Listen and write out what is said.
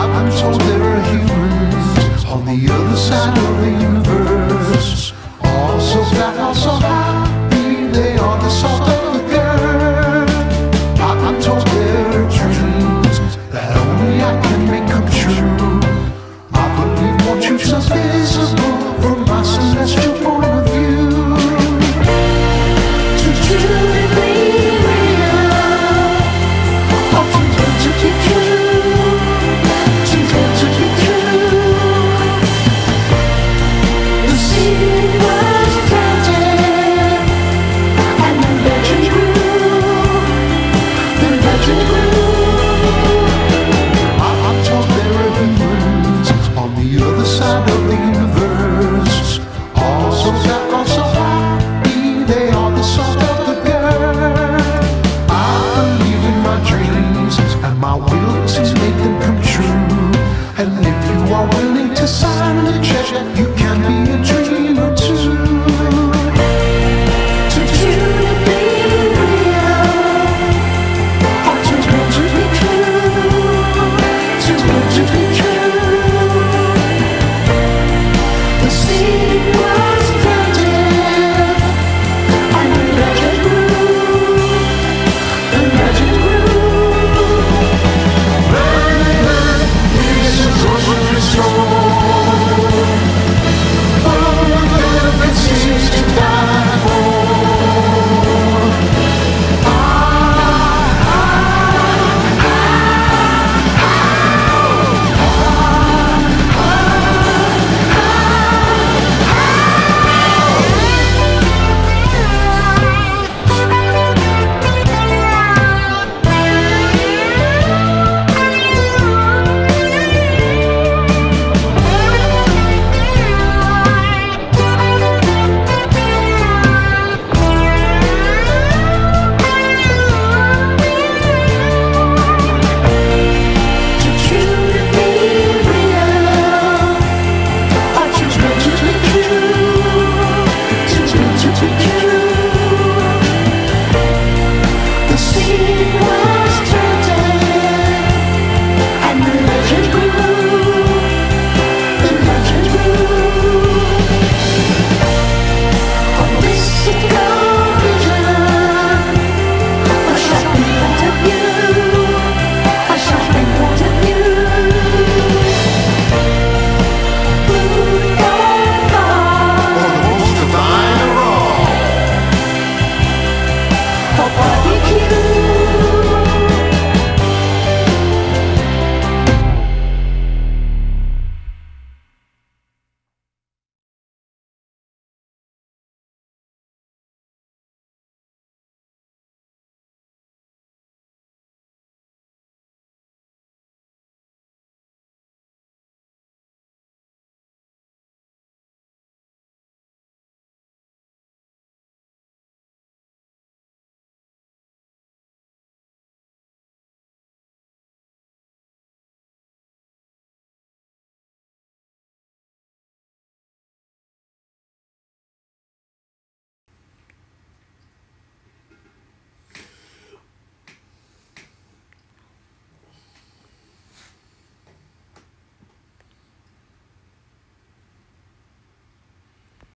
I've been told there are humans on the other side of the universe. All so flat, all so happy, they are the salt of the earth. I've been told there are dreams that only I can make. My will to make them come true. And if you are willing to sign the check, you can be